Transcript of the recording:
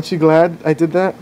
Aren't you glad I did that?